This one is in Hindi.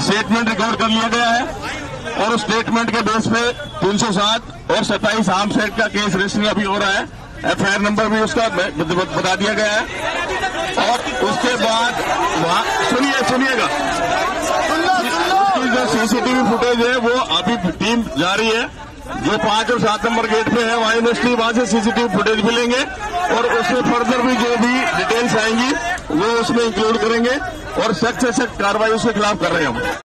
स्टेटमेंट रिकॉर्ड कर लिया गया है और उस स्टेटमेंट के बेस पे 307 और सत्ताईस आम सेट का केस रजिस्टर अभी हो रहा है। एफआईआर नंबर भी उसका बता दिया गया है। और उसके बाद सुनिए, सुनिएगा। जो सीसीटीवी फुटेज है, वो अभी टीम जा रही है। जो पाँच और सात नंबर गेट पे है, वहाँ यूनिवर्सिटी वहाँ से सीसीटीवी फुटेज भी लेंगे। और उसमें फर्दर भी जो भी डिटेल्स आएँगी, वो उसमें इंक्लूड करेंगे और सख्त से सख्त कार्रवाई उसके खिलाफ कर रहे हैं हम।